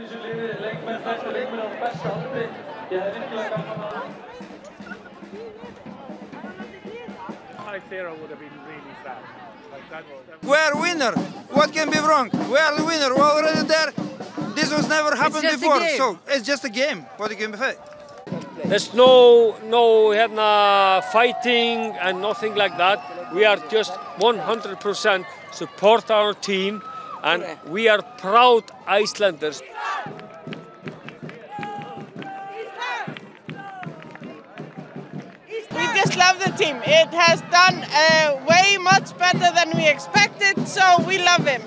þessu liði, leikmenn, stærsta leikmenn á besta aldri. Ég hef virkilega gaman að High Zero would have been really sad. Like that, that We are winner. What can be wrong? We are the winner. We're already there. This was never happened just a before. game. So it's just a game. What can be said? There's no no hérna, fighting and nothing like that. We are just 100% support our team and we are proud Icelanders. We just love the team. It has done uh, way much better than we expected, so we love him.